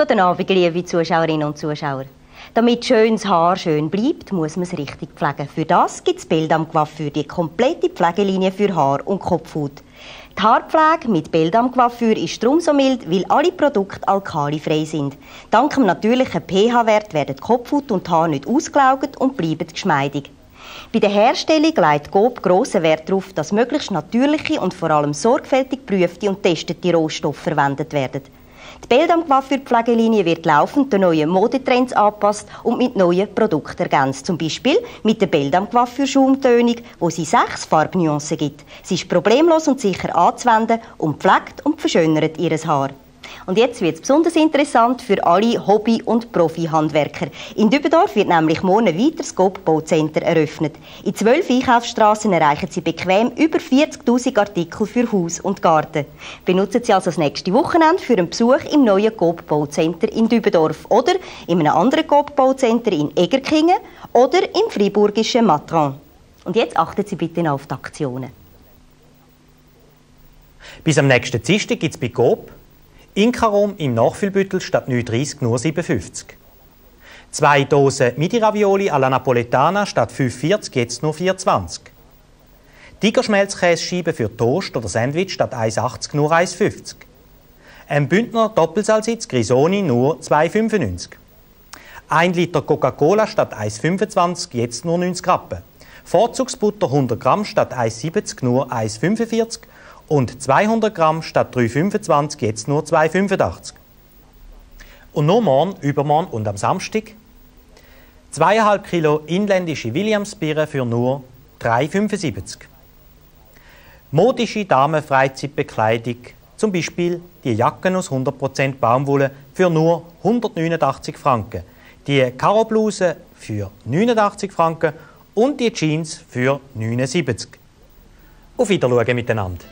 Guten Abend, liebe Zuschauerinnen und Zuschauer. Damit schönes Haar schön bleibt, muss man es richtig pflegen. Für das gibt es Beldam Coiffure, die komplette Pflegelinie für Haar und Kopfhaut. Die Haarpflege mit Beldam Coiffure ist darum so mild, weil alle Produkte alkalifrei sind. Dank dem natürlichen pH-Wert werden die Kopfhaut und die Haare nicht ausgelaugt und bleiben geschmeidig. Bei der Herstellung legt GOB grossen Wert darauf, dass möglichst natürliche und vor allem sorgfältig geprüfte und testete Rohstoffe verwendet werden. Die Beldam Pflegelinie wird laufend den neuen Modetrends angepasst und mit neuen Produkten ergänzt. Zum Beispiel mit der Beldam Schaumtönung, wo sie sechs Farbnuancen gibt. Sie ist problemlos und sicher anzuwenden und pflegt und verschönert ihr Haar. Und jetzt wird es besonders interessant für alle Hobby- und Profi-Handwerker. In Dübendorf wird nämlich morgen ein weiteres Bauzenter eröffnet. In zwölf Einkaufsstraßen erreichen Sie bequem über 40.000 Artikel für Haus und Garten. Benutzen Sie also das nächste Wochenende für einen Besuch im neuen Bauzenter in Dübendorf oder in einem anderen Bauzenter in Egerkingen oder im friburgischen Matran. Und jetzt achten Sie bitte auf die Aktionen. Bis am nächsten Dienstag gibt es bei GOB Inkarom im Nachfüllbüttel statt 9,30 nur 7,50. Zwei Dosen Midi-Ravioli alla Napoletana statt 5,40 jetzt nur 4,20. Tigerschmelzkäsescheiben für Toast oder Sandwich statt 1,80 nur 1,50. Ein Bündner Doppelsalsitz Grisoni nur 2,95. Ein Liter Coca-Cola statt 1,25 jetzt nur 90 Rappen. Vorzugsbutter 100 Gramm statt 1,70 nur 1,45 und 200 Gramm statt 3,25 jetzt nur 2,85. Und nur morgen, übermorgen und am Samstag 2,5 Kilo inländische Williamsbiere für nur 3,75. Modische Damenfreizeitbekleidung, zum Beispiel die Jacken aus 100% Baumwolle für nur 189 Franken, die Karobluse für 89 Franken und die Jeans für 79. Auf Wiedersehen miteinander.